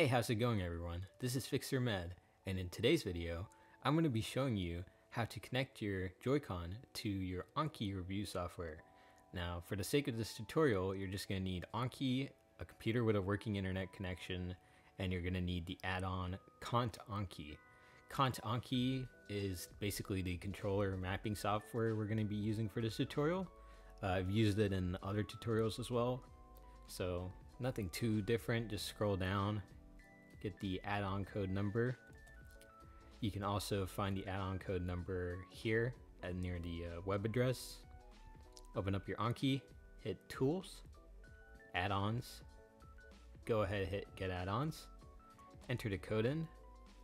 Hey, how's it going everyone? This is FixerMed, and in today's video, I'm going to be showing you how to connect your Joy-Con to your Anki review software. Now, for the sake of this tutorial, you're just going to need Anki, a computer with a working internet connection, and you're going to need the add-on Kont Anki. Contanki is basically the controller mapping software we're going to be using for this tutorial. Uh, I've used it in other tutorials as well, so nothing too different. Just scroll down, get the add-on code number. You can also find the add-on code number here at near the uh, web address. Open up your Anki, hit Tools, Add-ons, go ahead hit Get Add-ons, enter the code in,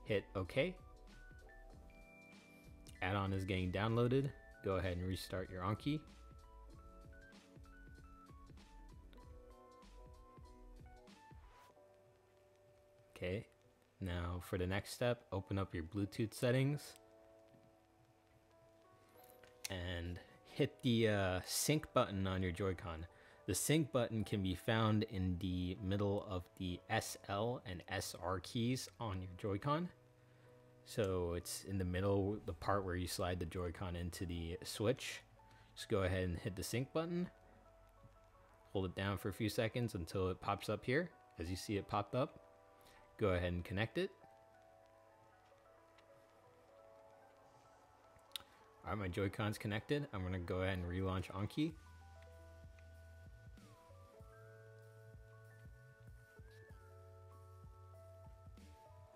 hit OK. Add-on is getting downloaded. Go ahead and restart your Anki. Okay, now for the next step, open up your Bluetooth settings and hit the uh, sync button on your Joy-Con. The sync button can be found in the middle of the SL and SR keys on your Joy-Con. So it's in the middle, the part where you slide the Joy-Con into the switch. Just go ahead and hit the sync button. Hold it down for a few seconds until it pops up here. As you see it popped up. Go ahead and connect it. Alright, my Joy-Con's connected. I'm to go ahead and relaunch Anki.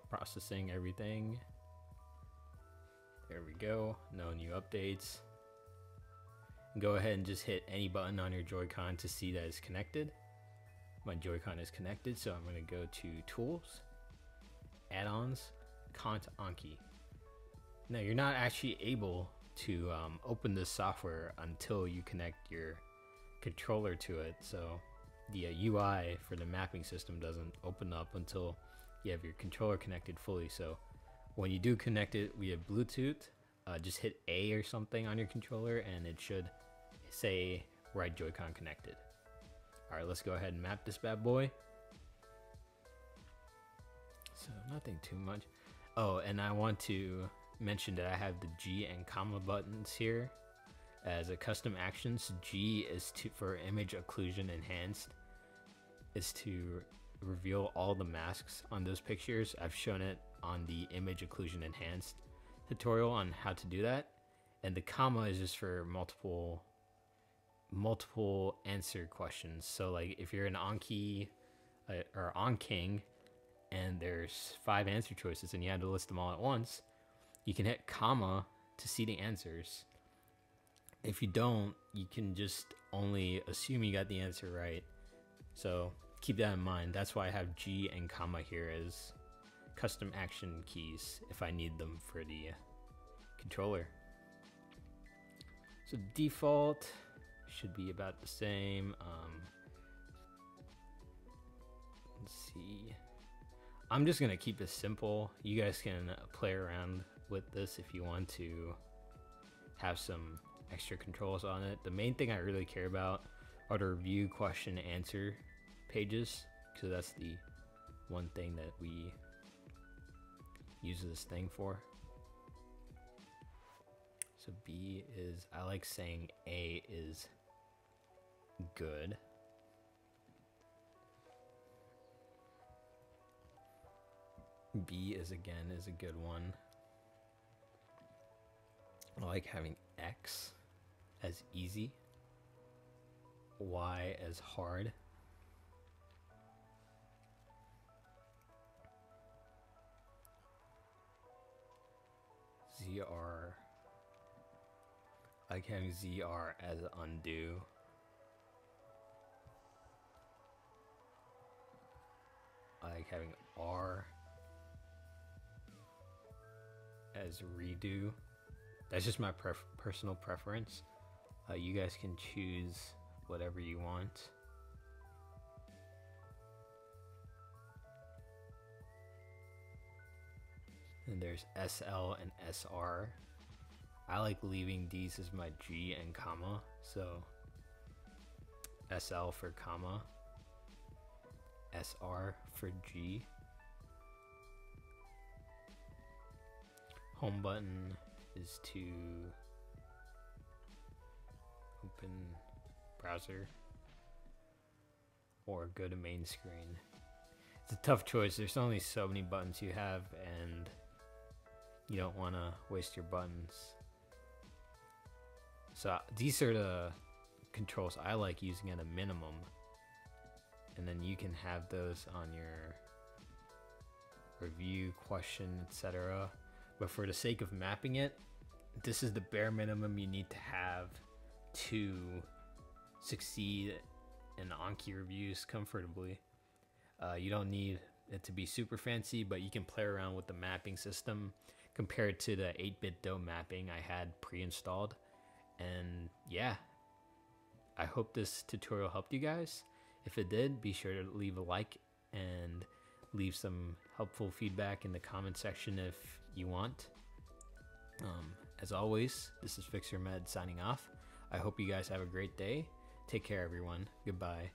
Processing everything. There we go. No new updates. Go ahead and just hit any button on your Joy-Con to see that it's connected. My Joy-Con is connected, so I'm to go to Tools, add-ons, Kont Anki. Now you're not actually able to um, open this software until you connect your controller to it. So the uh, UI for the mapping system doesn't open up until you have your controller connected fully. So when you do connect it via Bluetooth, uh, just hit A or something on your controller and it should say right Joy-Con connected. All right, let's go ahead and map this bad boy. So nothing too much. Oh, and I want to mention that I have the G and comma buttons here as a custom actions. G is to for image occlusion enhanced is to reveal all the masks on those pictures. I've shown it on the image occlusion enhanced tutorial on how to do that. And the comma is just for multiple multiple answer questions. So like if you're an Anki uh, or Anking and there's five answer choices and you had to list them all at once, you can hit comma to see the answers. If you don't, you can just only assume you got the answer right. So keep that in mind. That's why I have G and comma here as custom action keys if I need them for the controller. So default should be about the same. Um, let's see. I'm just gonna keep it simple. You guys can play around with this if you want to have some extra controls on it. The main thing I really care about are the review question answer pages because that's the one thing that we use this thing for. So B is, I like saying A is good. B is again is a good one. I like having X as easy, Y as hard. ZR. I like having ZR as undo. I like having R as redo. That's just my pref personal preference. Uh, you guys can choose whatever you want. And there's SL and SR. I like leaving these as my G and comma. So SL for comma, SR for G. home button is to open browser or go to main screen. It's a tough choice. There's only so many buttons you have and you don't want to waste your buttons. So these are the controls I like using at a minimum. And then you can have those on your review, question, etc. But for the sake of mapping it, this is the bare minimum you need to have to succeed in Anki reviews comfortably. Uh, you don't need it to be super fancy, but you can play around with the mapping system compared to the 8Bitdo mapping I had pre-installed. And yeah, I hope this tutorial helped you guys. If it did, be sure to leave a like and leave some helpful feedback in the comment section if you want. Um, as always, this is FixerMed signing off. I hope you guys have a great day. Take care, everyone. Goodbye.